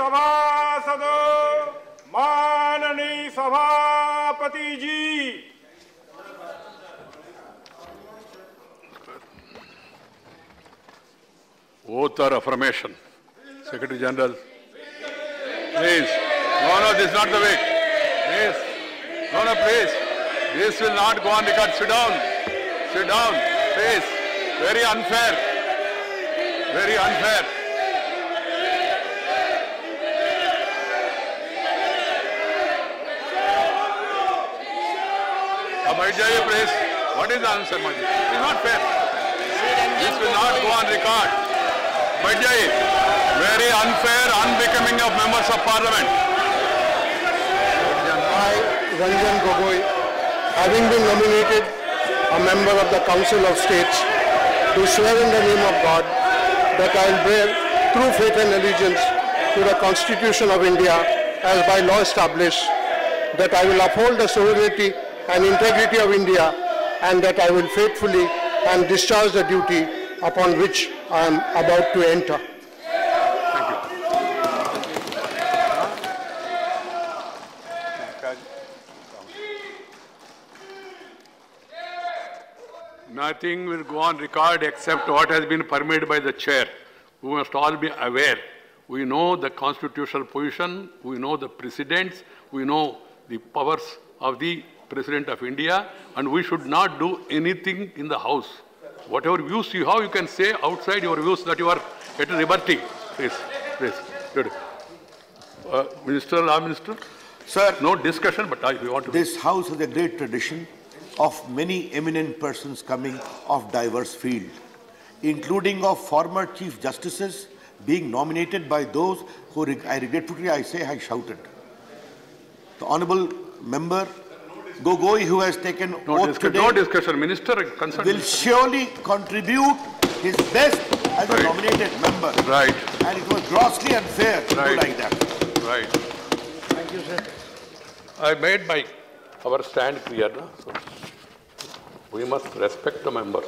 सभासद माननीय सभापति जी। Oath or affirmation secretary general please no no this not the way please no no please this will not go on record sit down sit down please very unfair very unfair my dear press, what is the answer, Maji? It's not fair. This will not go on record. Bajai, very unfair, unbecoming of members of parliament. I, Ranjan Gogoi, having been nominated a member of the Council of States, do swear in the name of God that I will bear true faith and allegiance to the Constitution of India as by law established, that I will uphold the sovereignty and integrity of India, and that I will faithfully and discharge the duty upon which I am about to enter. Nothing will go on record except what has been permitted by the chair. We must all be aware. We know the constitutional position, we know the precedents, we know the powers of the President of India, and we should not do anything in the House. Whatever views you have, you can say outside your views that you are at liberty. Please, please. Good. Uh, Minister, Law Minister? Sir, No discussion, but I, we want to. this house has a great tradition of many eminent persons coming of diverse field, including of former chief justices being nominated by those who, I regretfully I say, I shouted. The honorable member Gogoi, who has taken No, oath discuss, no today, discussion. Minister, concerned. will surely contribute his best as a nominated member. Right, And it was grossly unfair to do like that. right. Thank you, sir. I made my, our stand clear, no? so we must respect the members.